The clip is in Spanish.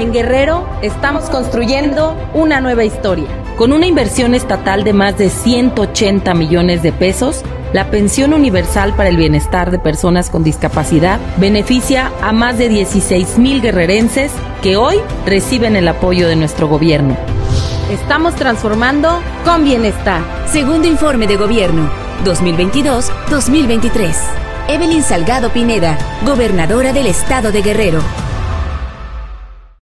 En Guerrero estamos construyendo una nueva historia. Con una inversión estatal de más de 180 millones de pesos, la pensión universal para el bienestar de personas con discapacidad beneficia a más de 16 mil guerrerenses que hoy reciben el apoyo de nuestro gobierno. Estamos transformando con bienestar. Segundo informe de gobierno, 2022-2023. Evelyn Salgado Pineda, gobernadora del estado de Guerrero.